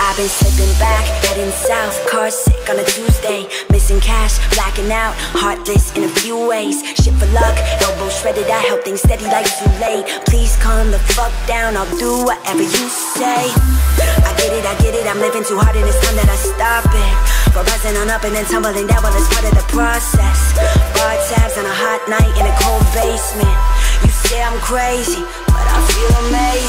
I've been slipping back, heading south, car sick on a Tuesday. Missing cash, blacking out, heartless in a few ways. Shit for luck, elbow shredded, I held things steady like too late. Please calm the fuck down, I'll do whatever you say. I get it, I get it, I'm living too hard and it's time that I stop it. Rising on up and then tumbling down, well, it's part of the process. Bar tabs on a hot night in a cold basement. You say I'm crazy, but I feel amazing.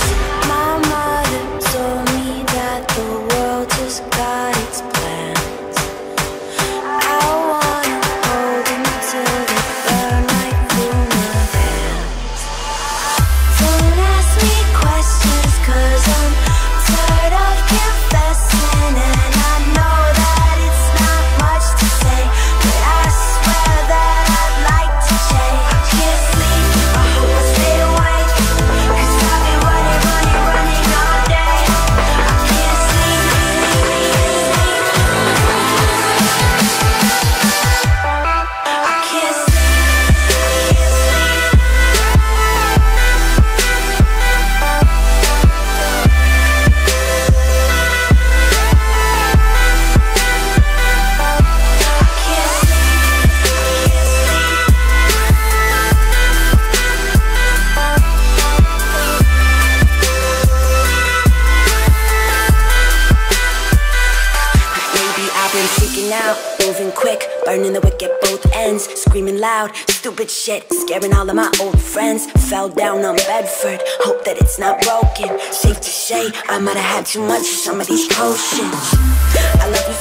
Freaking out, moving quick, burning the wick at both ends, screaming loud, stupid shit, scaring all of my old friends. Fell down on Bedford, hope that it's not broken. Safe to say, I might have had too much of some of these potions. I love you